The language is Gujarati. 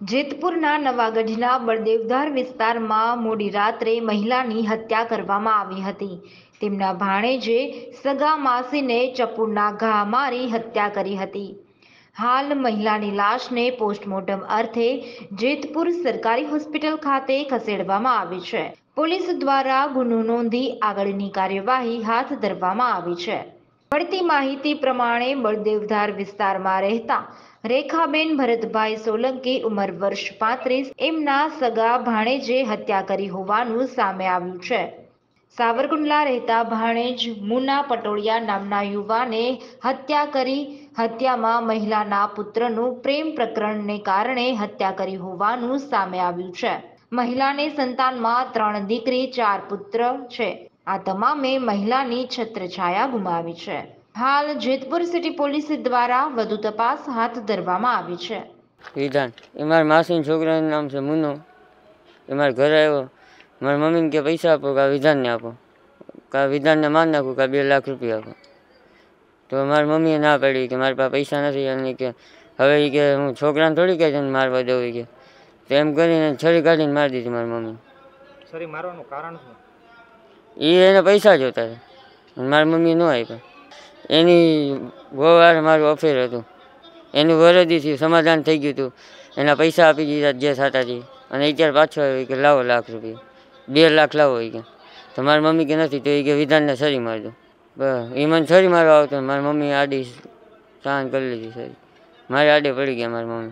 જેતપુરના નવાગઢના બળદેવધાર વિસ્તારમાં મોડી રાત્રે મહિલાની હત્યા કરવામાં આવી હતી. તેમના ભાણેજે સગા માસીને ચપુરના ઘા મારી હત્યા કરી હતી. હાલ મહિલાની લાશને પોસ્ટમોર્ટમ અર્થે જેતપુર સરકારી હોસ્પિટલ ખાતે ખસેડવામાં આવી છે. પોલીસ દ્વારા ગુનો નોંધી આગળની કાર્યવાહી હાથ ધરવામાં આવી છે. મળતી માહિતી પ્રમાણે બળદેવધાર વિસ્તારમાં રહેતા રેખાબેન ભરતભાઈ સોલંકી ઉંમર વર્ષ પાંત્રીસ, એમના સગા ભાણેજે હત્યા કરી હોવાનું સામે આવ્યું છે. સાવરકુંડલા રહેતા ભાણેજ મુના પટોળિયા નામના યુવાને હત્યા કરી હત્યામાં મહિલાના પુત્રનું પ્રેમ પ્રકરણને કારણે હત્યા કરી હોવાનું સામે આવ્યું છે. મહિલાને સંતાનમાં ત્રણ દીકરી, ચાર પુત્ર છે. આ તમામે મહિલાની છત્રછાયા ગુમાવી છે. હાલ જેતપુર સિટી પોલીસ દ્વારા વધુ તપાસ હાથ ધરવામાં આવી છે. વિધાન એ મારા માસીના છોકરાનું નામ છે મુનો એ મારા ઘરે આવ્યો. મારા મમ્મીને કે પૈસા આપો કાં વિધાનને આપો. કાં વિધાનને માન નાખું કાં બે લાખ રૂપિયા આપો. તો મારી મમ્મીએ ના પાડી કે મારી પાસે પૈસા નથી અને કે હવે એ કે હું છોકરાને થોડી કહે છે ને મારવા દઉં કે. તો એમ કરીને છરી કાઢીને મારી દીધી મારી મમ્મી છરી મારવાનું કારણ શું? એ એને પૈસા જોતા હતા. મારી મમ્મી ન આપ્યા. એની બહુ વાર મારું અફેર હતું. એનું વરદીથી સમાધાન થઈ ગયું હતું. એના પૈસા આપી દીધા જે હતી અને અત્યારે પાછો આવ્યો. કે લાવો લાખ રૂપિયા. બે લાખ લાવો એ કે. તો મારી મમ્મી કે નથી તો એ કે વિધાનને છરી મારજો બસ. એ મને છરી મારવા આવતો મારી મમ્મી આડી સહન કરી લીધી સરી મારી આડે પડી ગયા મારી મમ્મી.